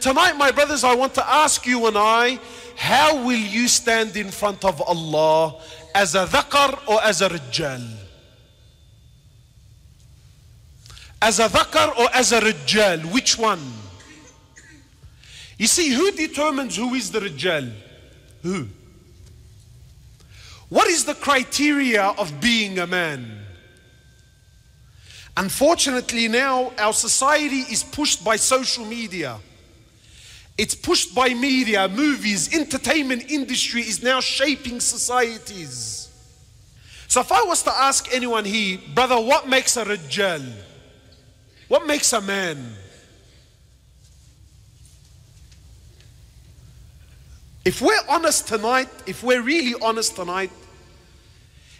Tonight, my brothers, I want to ask you and I, how will you stand in front of Allah as a dhakar or as a rijal? As a dhakar or as a rijal, which one? You see, who determines who is the rijal? Who? What is the criteria of being a man? Unfortunately, now our society is pushed by social media. It's pushed by media, movies, entertainment industry is now shaping societies. So if I was to ask anyone here, brother, what makes a rijal? What makes a man? If we're honest tonight, if we're really honest tonight,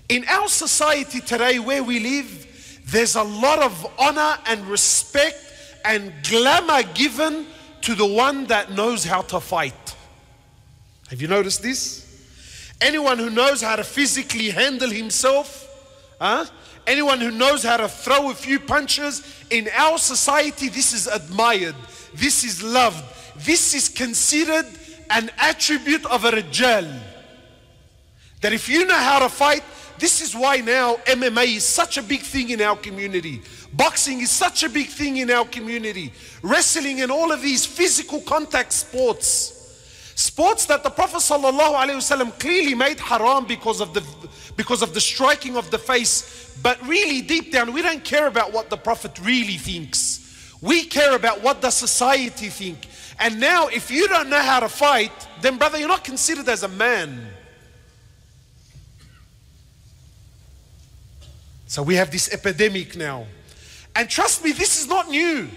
in our society today where we live, there's a lot of honor and respect and glamour given to the one that knows how to fight. Have you noticed this? Anyone who knows how to physically handle himself, huh? anyone who knows how to throw a few punches, in our society, this is admired, this is loved, this is considered an attribute of a rijal. That if you know how to fight, this is why now MMA is such a big thing in our community. Boxing is such a big thing in our community. Wrestling and all of these physical contact sports. Sports that the Prophet ﷺ clearly made haram because of, the, because of the striking of the face. But really, deep down, we don't care about what the Prophet really thinks. We care about what the society think. And now, if you don't know how to fight, then brother, you're not considered as a man. So we have this epidemic now. And trust me, this is not new.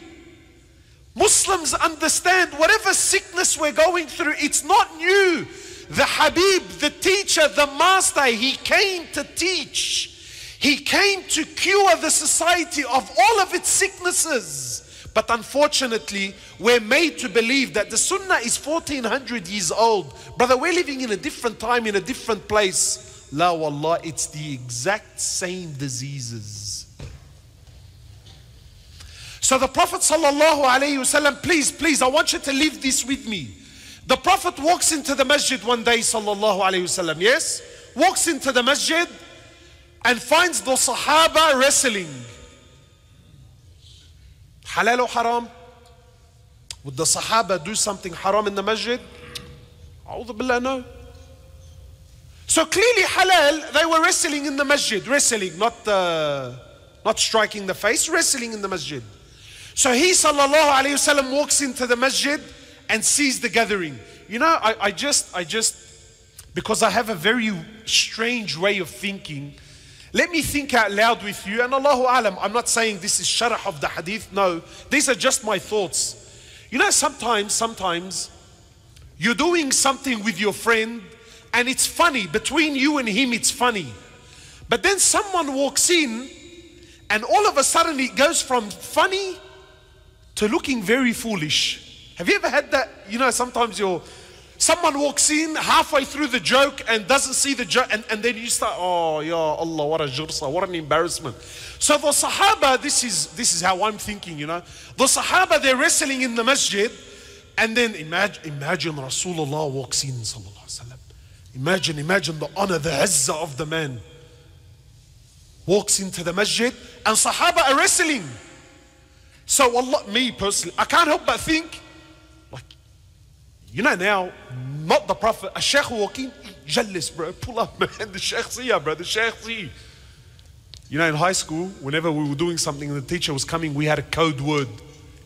Muslims understand whatever sickness we're going through, it's not new. The Habib, the teacher, the master, he came to teach. He came to cure the society of all of its sicknesses. But unfortunately, we're made to believe that the Sunnah is 1400 years old. Brother, we're living in a different time, in a different place. La wallah, it's the exact same diseases. So the Prophet sallallahu alaihi wasallam, please, please, I want you to leave this with me. The Prophet walks into the masjid one day, sallallahu alaihi wasallam, yes? Walks into the masjid and finds the Sahaba wrestling. Halal or haram? Would the Sahaba do something haram in the masjid? Billah, no. So clearly halal, they were wrestling in the masjid, wrestling, not, uh, not striking the face, wrestling in the masjid. So he sallallahu alayhi wasallam walks into the masjid and sees the gathering. You know, I, I just, I just, because I have a very strange way of thinking, let me think out loud with you. And Allahu Alam, I'm not saying this is sharah of the hadith. No, these are just my thoughts. You know, sometimes, sometimes you're doing something with your friend and it's funny. Between you and him, it's funny. But then someone walks in and all of a sudden it goes from funny to looking very foolish. Have you ever had that? You know, sometimes you're someone walks in halfway through the joke and doesn't see the joke, and, and then you start, oh yeah, Allah, what a jursa, what an embarrassment. So the Sahaba, this is this is how I'm thinking, you know. The Sahaba, they're wrestling in the masjid, and then imagine imagine Rasulullah walks in, sallallahu. Imagine, imagine the honor, the izzah of the man. Walks into the masjid, and Sahaba are wrestling. So, Allah, me personally, I can't help but think, like, you know now, not the Prophet, a Sheikh walking, jealous, bro, pull up, man, the Sheikh see ya, bro, the Sheikh see. You know, in high school, whenever we were doing something and the teacher was coming, we had a code word.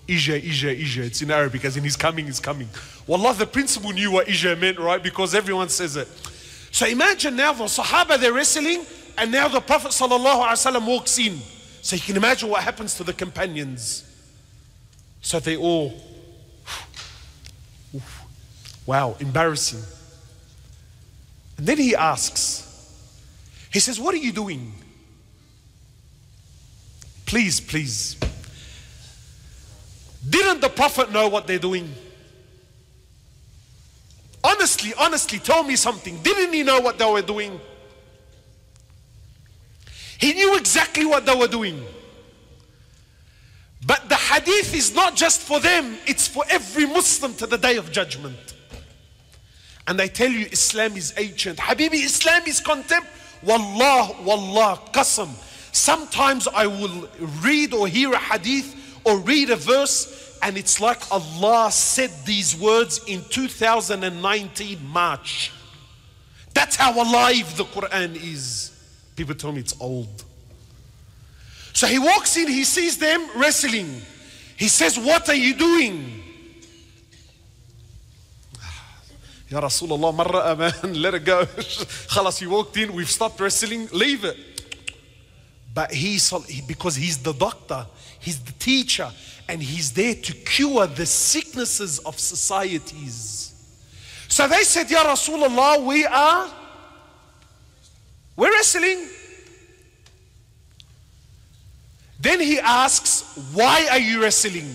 Ija, Ija, Ija. It's in Arabic, as in he's coming, he's coming. Wallah, the principal knew what Ija meant, right? Because everyone says it. So imagine now the Sahaba, they're wrestling, and now the Prophet ﷺ walks in. So you can imagine what happens to the companions. So they all, wow, embarrassing. And then he asks, he says, What are you doing? Please, please. Didn't the Prophet know what they're doing? Honestly, honestly, tell me something. Didn't he know what they were doing? He knew exactly what they were doing. Hadith is not just for them, it's for every Muslim to the day of judgment. And I tell you, Islam is ancient. Habibi, Islam is contempt. Wallah, wallah, qasam. Sometimes I will read or hear a hadith or read a verse, and it's like Allah said these words in 2019 March. That's how alive the Quran is. People tell me it's old. So he walks in, he sees them wrestling. He says, What are you doing? Ya Rasulullah, marra man, let it go. Khalas, he walked in, we've stopped wrestling, leave it. But he's, because he's the doctor, he's the teacher, and he's there to cure the sicknesses of societies. So they said, Ya Rasulullah, we are, we're wrestling. Then he asks, Why are you wrestling?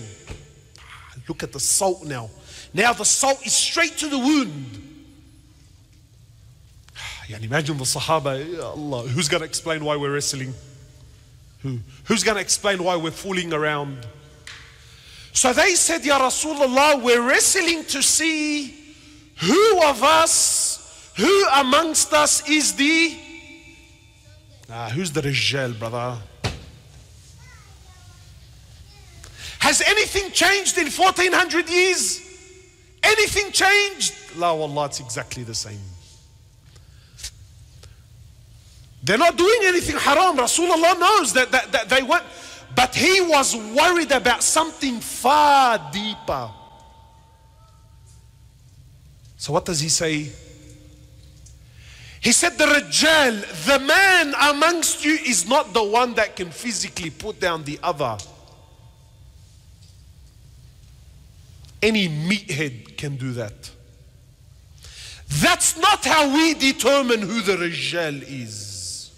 Look at the salt now. Now the salt is straight to the wound. Yeah, imagine the Sahaba, Allah, who's going to explain why we're wrestling? Who? Who's going to explain why we're fooling around? So they said, Ya Rasulullah, we're wrestling to see who of us, who amongst us is the. Ah, who's the Rijal, brother? Has anything changed in 1400 years? Anything changed? La wallah, it's exactly the same. They're not doing anything haram. Rasulullah knows that, that, that they went, but he was worried about something far deeper. So what does he say? He said, The Rajal, the man amongst you, is not the one that can physically put down the other. Any meathead can do that. That's not how we determine who the Rijal is.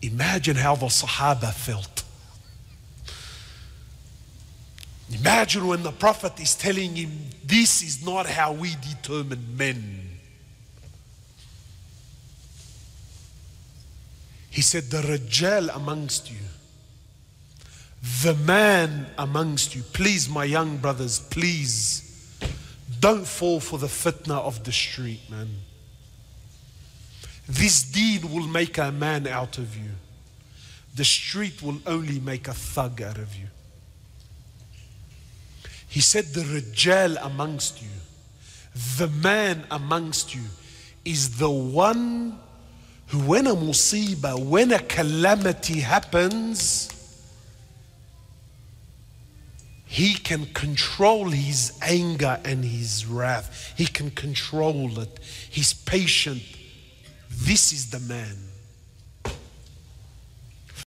Imagine how the Sahaba felt. Imagine when the Prophet is telling him, This is not how we determine men. He said, The Rajal amongst you the man amongst you. Please, my young brothers, please don't fall for the fitna of the street, man. This deen will make a man out of you. The street will only make a thug out of you. He said, The Rajal amongst you, the man amongst you, is the one who, when a musibah, when a calamity happens, he can control his anger and his wrath. He can control it. He's patient. This is the man.